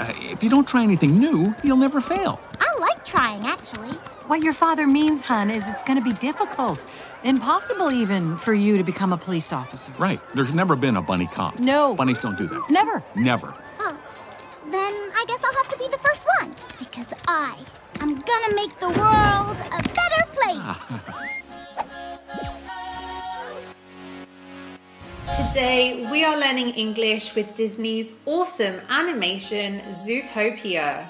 Uh, if you don't try anything new, you'll never fail. I like trying, actually. What your father means, hun, is it's going to be difficult. Impossible, even, for you to become a police officer. Right. There's never been a bunny cop. No. Bunnies don't do that. Never. Never. Oh, then I guess I'll have to be the first one. Because I am gonna make the world a better place. Today, we are learning English with Disney's awesome animation Zootopia.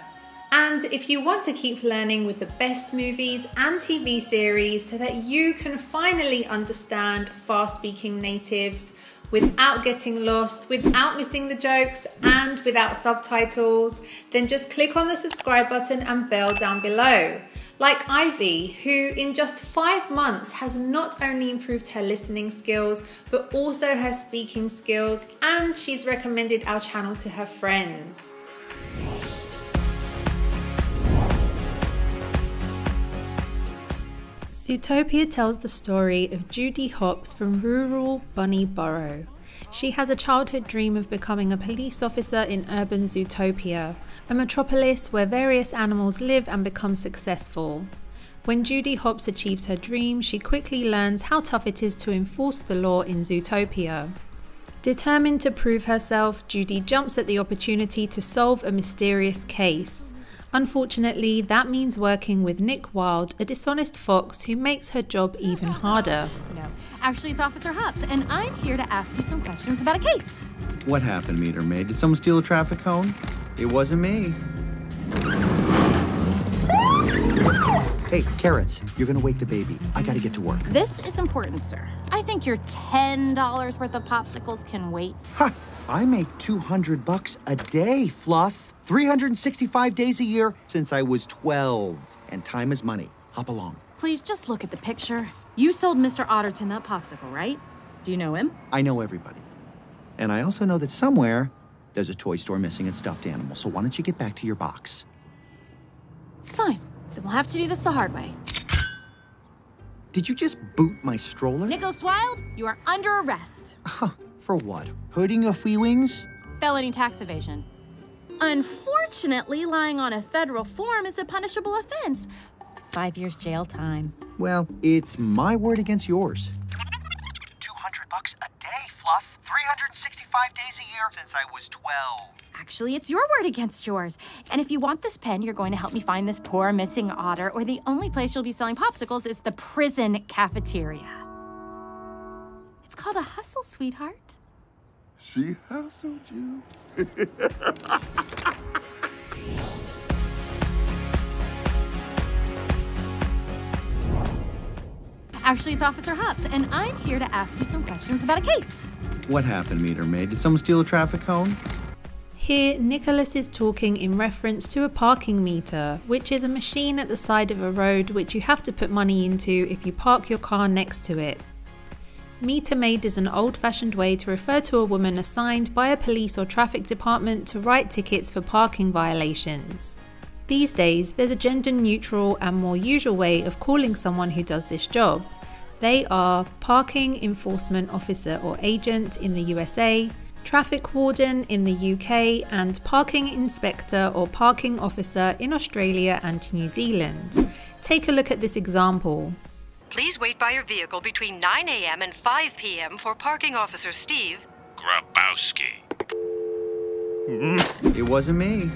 And if you want to keep learning with the best movies and TV series so that you can finally understand fast speaking natives without getting lost, without missing the jokes, and without subtitles, then just click on the subscribe button and bell down below. Like Ivy, who in just five months has not only improved her listening skills, but also her speaking skills, and she's recommended our channel to her friends. Zootopia tells the story of Judy Hopps from rural Bunnyburrow. She has a childhood dream of becoming a police officer in urban Zootopia, a metropolis where various animals live and become successful. When Judy Hopps achieves her dream, she quickly learns how tough it is to enforce the law in Zootopia. Determined to prove herself, Judy jumps at the opportunity to solve a mysterious case. Unfortunately, that means working with Nick Wilde, a dishonest fox who makes her job even harder. No, actually, it's Officer Hopps, and I'm here to ask you some questions about a case. What happened, meter maid? Did someone steal a traffic cone? It wasn't me. Hey, carrots, you're gonna wake the baby. I gotta get to work. This is important, sir. I think your $10 worth of popsicles can wait. Ha! I make 200 bucks a day, Fluff. 365 days a year since I was 12. And time is money. Hop along. Please just look at the picture. You sold Mr. Otterton that popsicle, right? Do you know him? I know everybody. And I also know that somewhere there's a toy store missing its stuffed animal. So why don't you get back to your box? Fine. Then we'll have to do this the hard way. Did you just boot my stroller? Nicholas Wilde, you are under arrest. For what? Hurting your feelings? Felony tax evasion. Unfortunately, lying on a federal form is a punishable offense. Five years jail time. Well, it's my word against yours. 200 bucks a day, Fluff. 365 days a year since I was 12. Actually, it's your word against yours. And if you want this pen, you're going to help me find this poor missing otter, or the only place you'll be selling popsicles is the prison cafeteria. It's called a hustle, sweetheart. She hustled you. Actually, it's Officer Hopps, and I'm here to ask you some questions about a case. What happened, meter maid? Did someone steal a traffic cone? Here, Nicholas is talking in reference to a parking meter, which is a machine at the side of a road which you have to put money into if you park your car next to it. Meter maid is an old fashioned way to refer to a woman assigned by a police or traffic department to write tickets for parking violations. These days, there's a gender neutral and more usual way of calling someone who does this job. They are Parking Enforcement Officer or Agent in the USA, Traffic Warden in the UK, and Parking Inspector or Parking Officer in Australia and New Zealand. Take a look at this example. Please wait by your vehicle between 9 a.m. and 5 p.m. for Parking Officer Steve. Grabowski. It wasn't me.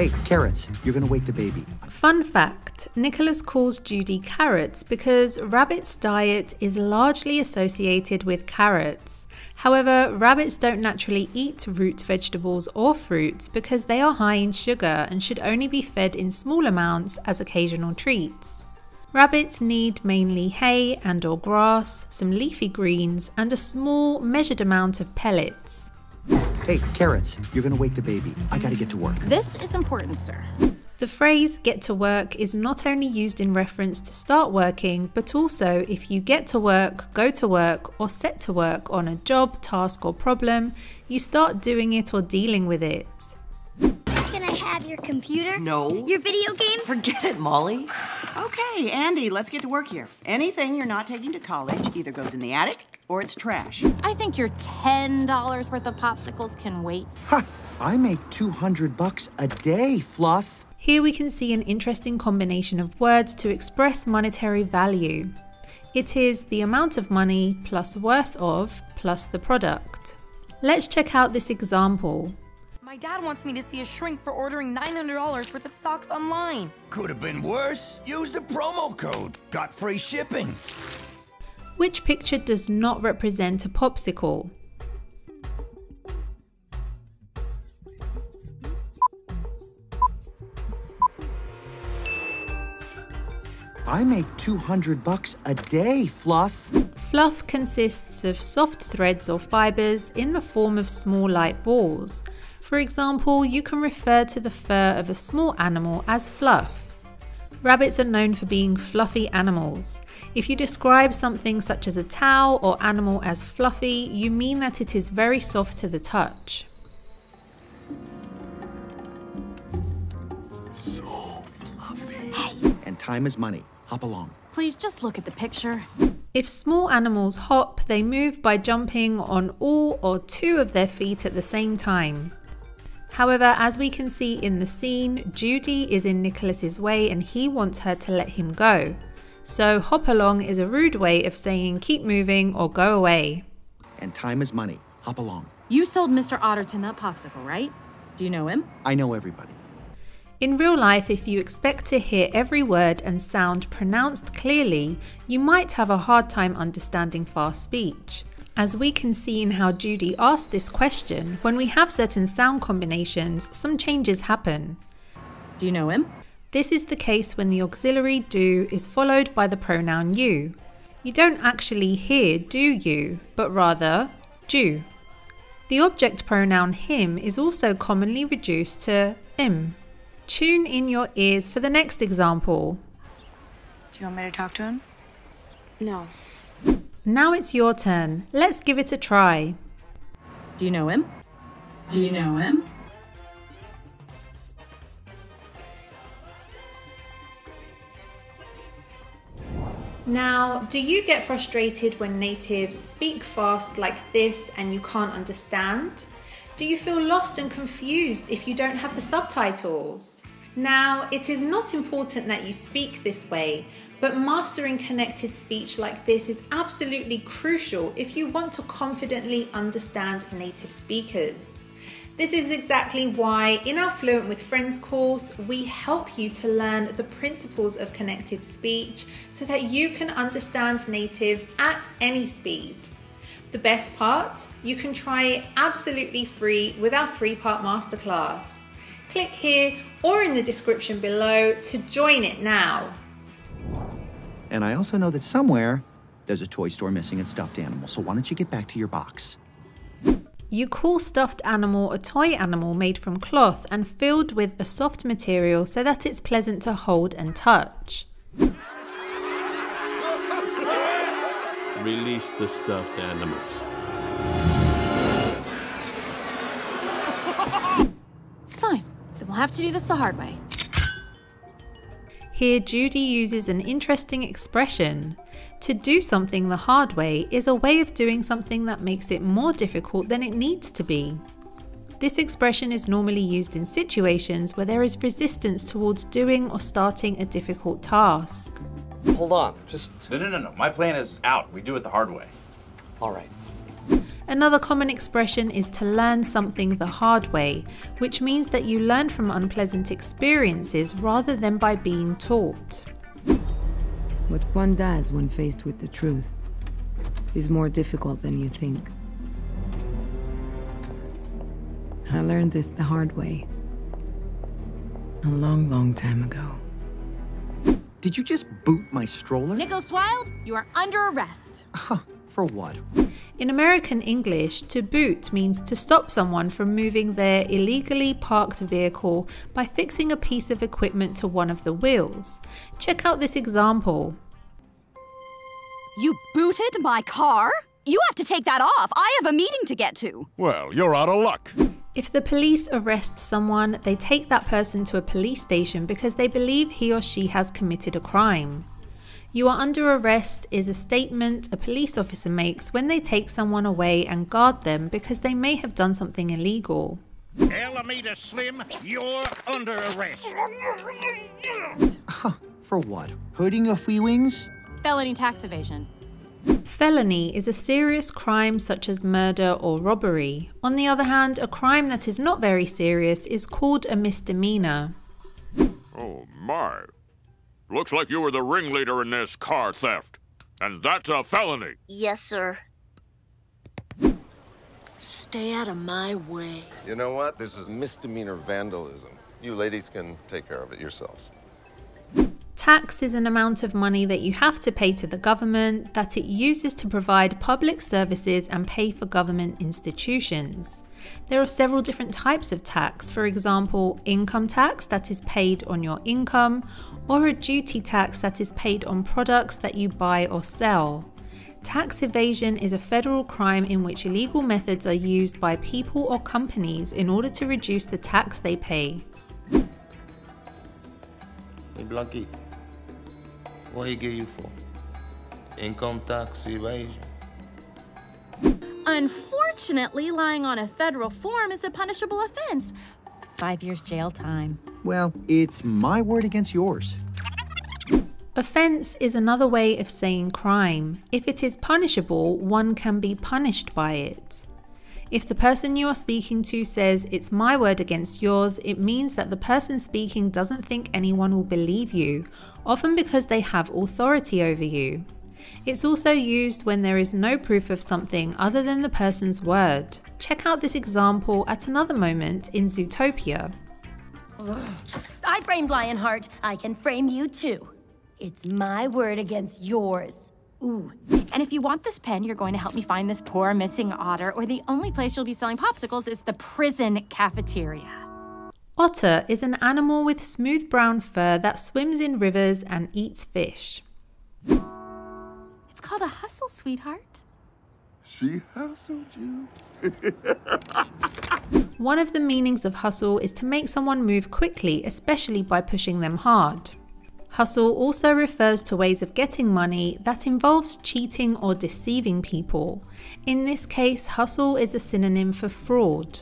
Hey, carrots, you're gonna wake the baby. Fun fact Nicholas calls Judy carrots because rabbits' diet is largely associated with carrots. However, rabbits don't naturally eat root vegetables or fruits because they are high in sugar and should only be fed in small amounts as occasional treats. Rabbits need mainly hay and or grass, some leafy greens, and a small measured amount of pellets. Hey, carrots, you're gonna wake the baby. I gotta get to work. This is important, sir. The phrase get to work is not only used in reference to start working, but also if you get to work, go to work, or set to work on a job, task, or problem, you start doing it or dealing with it. Can I have your computer? No. Your video games? Forget it, Molly. Okay, Andy, let's get to work here. Anything you're not taking to college either goes in the attic or it's trash. I think your $10 worth of popsicles can wait. Ha! I make 200 bucks a day, Fluff. Here we can see an interesting combination of words to express monetary value. It is the amount of money plus worth of plus the product. Let's check out this example. My dad wants me to see a shrink for ordering $900 worth of socks online. Could have been worse. Use the promo code. Got free shipping. Which picture does not represent a popsicle? I make 200 bucks a day, Fluff. Fluff consists of soft threads or fibers in the form of small light balls. For example, you can refer to the fur of a small animal as fluff. Rabbits are known for being fluffy animals. If you describe something such as a towel or animal as fluffy, you mean that it is very soft to the touch. So fluffy. Hey. And time is money. Hop along. Please just look at the picture. If small animals hop, they move by jumping on all or two of their feet at the same time. However, as we can see in the scene, Judy is in Nicholas's way and he wants her to let him go. So hop along is a rude way of saying keep moving or go away. And time is money. Hop along. You sold Mr. Otterton that popsicle, right? Do you know him? I know everybody. In real life, if you expect to hear every word and sound pronounced clearly, you might have a hard time understanding fast speech. As we can see in how Judy asked this question, when we have certain sound combinations, some changes happen. Do you know him? This is the case when the auxiliary do is followed by the pronoun you. You don't actually hear do you, but rather do. The object pronoun him is also commonly reduced to im. Tune in your ears for the next example. Do you want me to talk to him? No. Now it's your turn. Let's give it a try. Do you know him? Do you know him? Now, do you get frustrated when natives speak fast like this and you can't understand? Do you feel lost and confused if you don't have the subtitles? Now, it is not important that you speak this way, but mastering connected speech like this is absolutely crucial if you want to confidently understand native speakers. This is exactly why in our Fluent with Friends course, we help you to learn the principles of connected speech so that you can understand natives at any speed. The best part, you can try it absolutely free with our three part masterclass. Click here or in the description below to join it now. And I also know that somewhere there's a toy store missing its stuffed animal, so why don't you get back to your box? You call stuffed animal a toy animal made from cloth and filled with a soft material so that it's pleasant to hold and touch. Release the stuffed animals. Fine. Then we'll have to do this the hard way. Here, Judy uses an interesting expression. To do something the hard way is a way of doing something that makes it more difficult than it needs to be. This expression is normally used in situations where there is resistance towards doing or starting a difficult task. Hold on, just. No, no, no, no. My plan is out. We do it the hard way. All right. Another common expression is to learn something the hard way, which means that you learn from unpleasant experiences rather than by being taught. What one does when faced with the truth is more difficult than you think. I learned this the hard way. A long, long time ago. Did you just boot my stroller? Nicholas Wilde, you are under arrest. For what? In American English, to boot means to stop someone from moving their illegally parked vehicle by fixing a piece of equipment to one of the wheels. Check out this example. You booted my car? You have to take that off. I have a meeting to get to. Well, you're out of luck. If the police arrest someone, they take that person to a police station because they believe he or she has committed a crime. You are under arrest is a statement a police officer makes when they take someone away and guard them because they may have done something illegal. Alameda Slim, you're under arrest. For what? Hurting your feelings? Felony tax evasion. Felony is a serious crime such as murder or robbery. On the other hand, a crime that is not very serious is called a misdemeanor. Oh, my. Looks like you were the ringleader in this car theft. And that's a felony. Yes, sir. Stay out of my way. You know what? This is misdemeanor vandalism. You ladies can take care of it yourselves. Tax is an amount of money that you have to pay to the government that it uses to provide public services and pay for government institutions. There are several different types of tax, for example, income tax that is paid on your income, or a duty tax that is paid on products that you buy or sell. Tax evasion is a federal crime in which illegal methods are used by people or companies in order to reduce the tax they pay. Hey, Blanky, what he give you for? Income tax evasion? Unfortunately, lying on a federal form is a punishable offense. Five years jail time. Well, it's my word against yours. Offence is another way of saying crime. If it is punishable, one can be punished by it. If the person you are speaking to says, It's my word against yours, it means that the person speaking doesn't think anyone will believe you, often because they have authority over you. It's also used when there is no proof of something other than the person's word. Check out this example at another moment in Zootopia. I framed Lionheart. I can frame you too. It's my word against yours. Ooh. And if you want this pen, you're going to help me find this poor missing otter, or the only place you'll be selling popsicles is the prison cafeteria. Otter is an animal with smooth brown fur that swims in rivers and eats fish. It's called a hustle, sweetheart. She hustled you. One of the meanings of hustle is to make someone move quickly, especially by pushing them hard. Hustle also refers to ways of getting money that involves cheating or deceiving people. In this case, hustle is a synonym for fraud.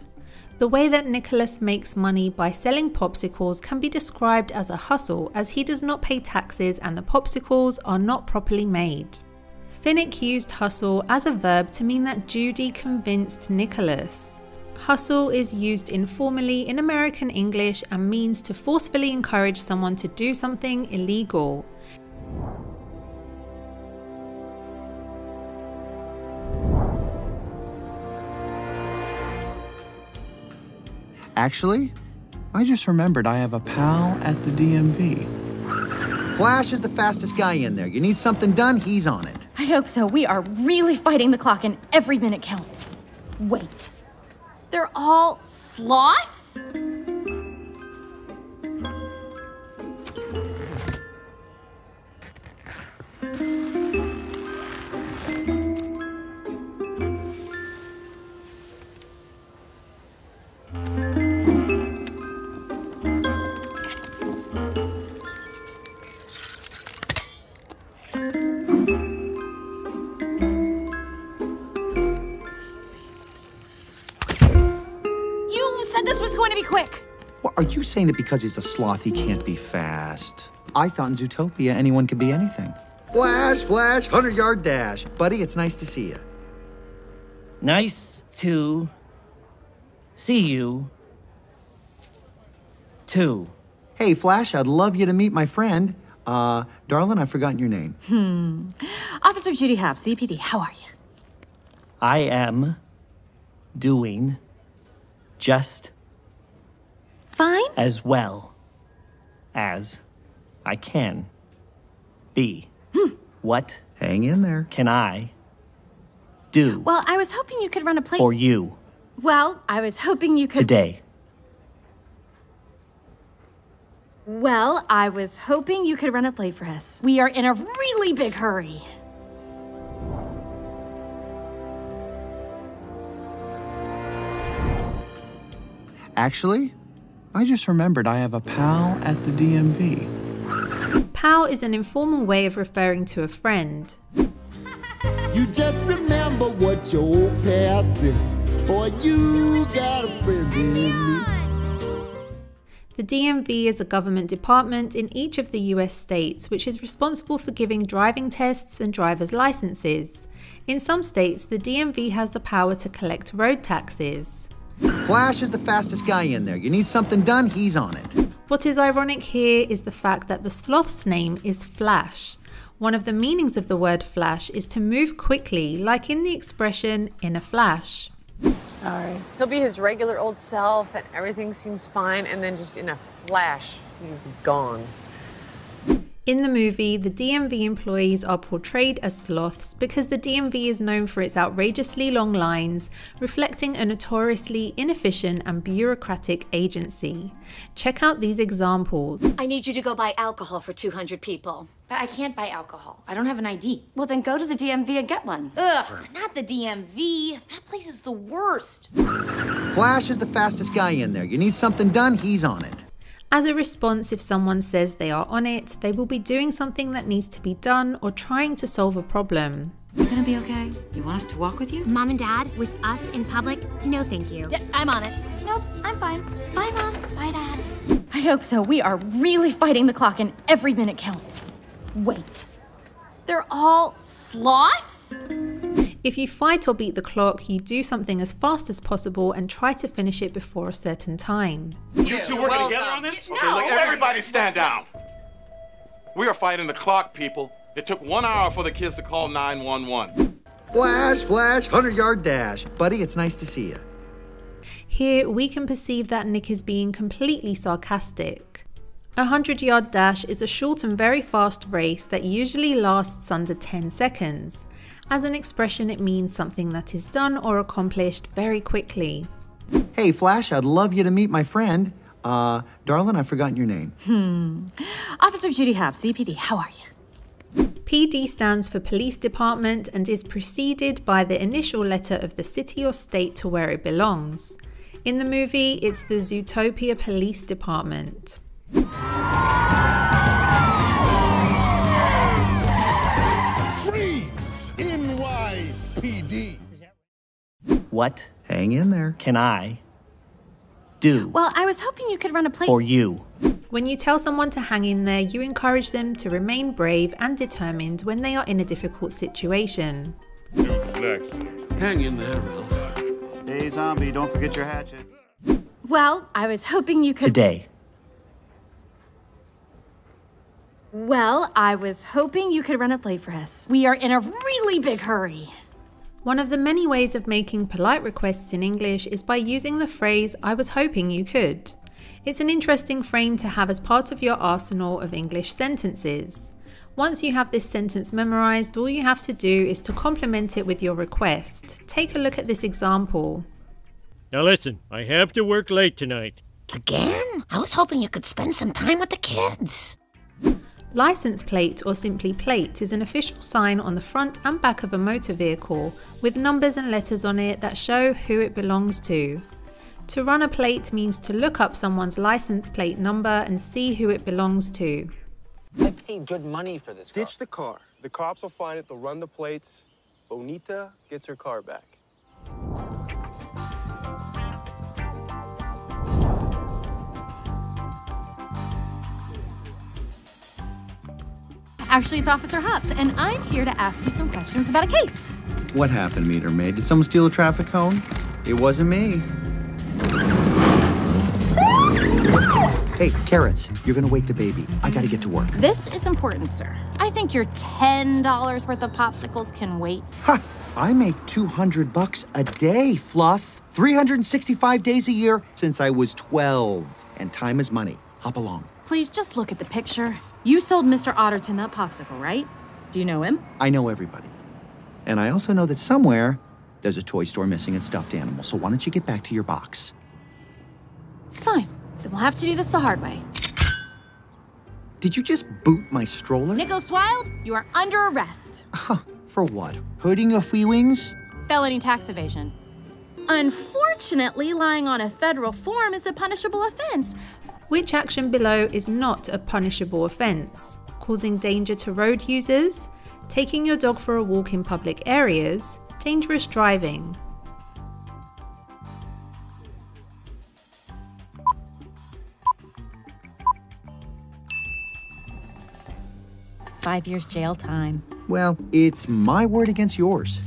The way that Nicholas makes money by selling popsicles can be described as a hustle as he does not pay taxes and the popsicles are not properly made. Finnick used hustle as a verb to mean that Judy convinced Nicholas. Hustle is used informally in American English and means to forcefully encourage someone to do something illegal. Actually, I just remembered I have a pal at the DMV. Flash is the fastest guy in there. You need something done, he's on it. I hope so. We are really fighting the clock, and every minute counts. Wait. They're all sloths? Saying that because he's a sloth, he can't be fast? I thought in Zootopia anyone could be anything. Flash, flash, 100 yard dash. Buddy, it's nice to see you. Nice to see you too. Hey, Flash, I'd love you to meet my friend. Uh, darling, I've forgotten your name. Hmm. Officer Judy Hopps, ZPD, how are you? I am doing just Fine. as well as I can be. Hmm. What Hang in there. can I do Well, I was hoping you could run a play. for you Well, I was hoping you could. today? Well, I was hoping you could run a play for us. We are in a really big hurry. Actually, I just remembered I have a pal at the DMV. Pal is an informal way of referring to a friend. You just remember what your old past said. Boy, you got a friend in me. The DMV is a government department in each of the US states which is responsible for giving driving tests and driver's licenses. In some states, the DMV has the power to collect road taxes. Flash is the fastest guy in there. You need something done, he's on it. What is ironic here is the fact that the sloth's name is Flash. One of the meanings of the word flash is to move quickly, like in the expression in a flash. Sorry. He'll be his regular old self and everything seems fine, and then just in a flash, he's gone. In the movie, the DMV employees are portrayed as sloths because the DMV is known for its outrageously long lines, reflecting a notoriously inefficient and bureaucratic agency. Check out these examples. I need you to go buy alcohol for 200 people. But I can't buy alcohol. I don't have an ID. Well, then go to the DMV and get one. Ugh, not the DMV. That place is the worst. Flash is the fastest guy in there. You need something done, he's on it. As a response, if someone says they are on it, they will be doing something that needs to be done or trying to solve a problem. You gonna be okay? You want us to walk with you? Mom and Dad, with us in public? No, thank you. Yeah, I'm on it. Nope, I'm fine. Bye, Mom. Bye, Dad. I hope so. We are really fighting the clock and every minute counts. Wait. They're all sloths? If you fight or beat the clock, you do something as fast as possible and try to finish it before a certain time. You two working together on this? Okay, look, everybody stand down. We are fighting the clock, people. It took one hour for the kids to call 911. Flash, flash, 100 yard dash. Buddy, it's nice to see you. Here, we can perceive that Nick is being completely sarcastic. A 100 yard dash is a short and very fast race that usually lasts under 10 seconds. As an expression, it means something that is done or accomplished very quickly. Hey, Flash, I'd love you to meet my friend. Uh, darling, I've forgotten your name. Hmm. Officer Judy Hopps, ZPD, how are you? PD stands for Police Department and is preceded by the initial letter of the city or state to where it belongs. In the movie, it's the Zootopia Police Department. What Hang in there. can I do Well, I was hoping you could run a play. for you? When you tell someone to hang in there, you encourage them to remain brave and determined when they are in a difficult situation. Hang in there, Ralph. Hey, zombie, don't forget your hatchet. Well, I was hoping you could. Today. Well, I was hoping you could run a play for us. We are in a really big hurry. One of the many ways of making polite requests in English is by using the phrase, I was hoping you could. It's an interesting frame to have as part of your arsenal of English sentences. Once you have this sentence memorized, all you have to do is to complement it with your request. Take a look at this example. Now listen, I have to work late tonight. Again? I was hoping you could spend some time with the kids. License plate or simply plate is an official sign on the front and back of a motor vehicle with numbers and letters on it that show who it belongs to. To run a plate means to look up someone's license plate number and see who it belongs to. I paid good money for this car. Ditch the car. The cops will find it, they'll run the plates. Bonita gets her car back. Actually, it's Officer Hopps, and I'm here to ask you some questions about a case. What happened, meter maid? Did someone steal a traffic cone? It wasn't me. Hey, carrots, you're gonna wake the baby. I gotta get to work. This is important, sir. I think your $10 worth of popsicles can wait. Ha! I make 200 bucks a day, Fluff. 365 days a year since I was 12. And time is money. Hop along. Please just look at the picture. You sold Mr. Otterton that popsicle, right? Do you know him? I know everybody. And I also know that somewhere there's a toy store missing its stuffed animal. So why don't you get back to your box? Fine. Then we'll have to do this the hard way. Did you just boot my stroller? Nicholas Wilde, you are under arrest. For what? Hurting your feelings? Felony tax evasion. Unfortunately, lying on a federal form is a punishable offense. Which action below is not a punishable offence? Causing danger to road users, taking your dog for a walk in public areas, dangerous driving. Five years jail time. Well, it's my word against yours.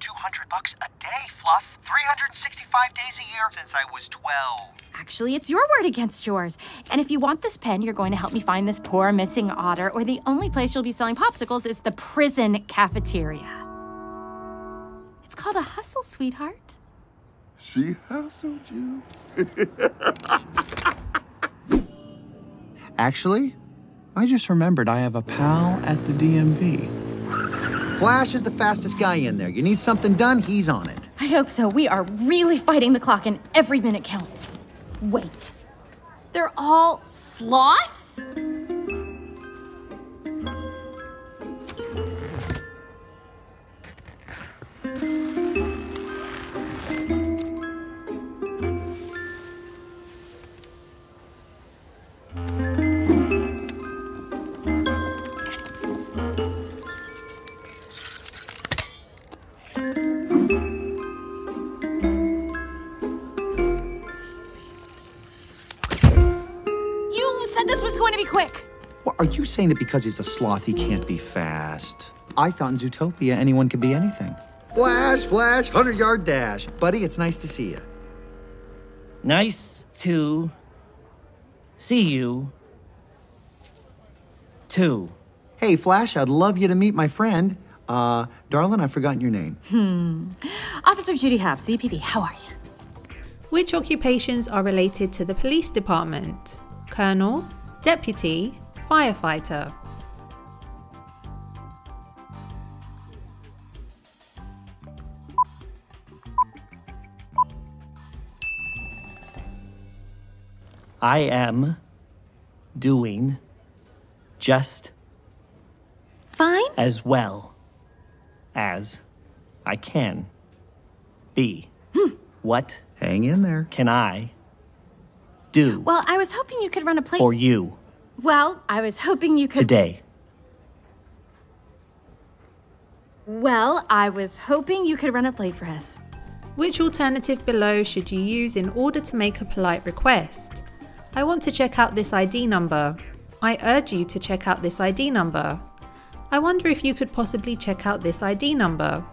200 bucks a day, Fluff. 365 days a year since I was 12. Actually, it's your word against yours. And if you want this pen, you're going to help me find this poor missing otter, or the only place you'll be selling popsicles is the prison cafeteria. It's called a hustle, sweetheart. She hustled you. Actually, I just remembered I have a pal at the DMV. Flash is the fastest guy in there. You need something done, he's on it. I hope so. We are really fighting the clock, and every minute counts. Wait. They're all sloths? Quick. What, are you saying that because he's a sloth, he can't be fast? I thought in Zootopia anyone could be anything. Flash, flash, 100 yard dash. Buddy, it's nice to see you. Nice to see you. Too. Hey, Flash, I'd love you to meet my friend. Uh, darling, I've forgotten your name. Hmm. Officer Judy Hopps, ZPD, how are you? Which occupations are related to the police department? Colonel, deputy, firefighter. I am doing just Fine. as well as I can be. Hmm. What Hang in there. can I do Well, I was hoping you could run a plate. for you Well, I was hoping you could. today? Well, I was hoping you could run a plate for us. Which alternative below should you use in order to make a polite request? I want to check out this ID number. I urge you to check out this ID number. I wonder if you could possibly check out this ID number.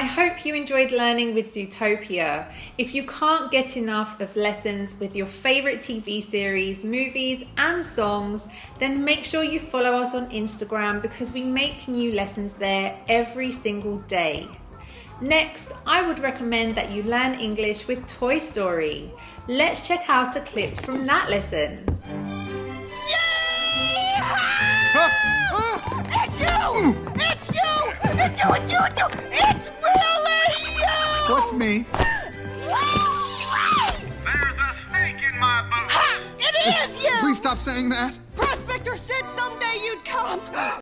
I hope you enjoyed learning with Zootopia. If you can't get enough of lessons with your favorite TV series, movies, and songs, then make sure you follow us on Instagram because we make new lessons there every single day. Next, I would recommend that you learn English with Toy Story. Let's check out a clip from that lesson. It's you! It's you! It's you! It's you! It's you! It's really! What's me? There's a snake in my boot. Ha! It is you! Please stop saying that. Prospector said someday you'd come.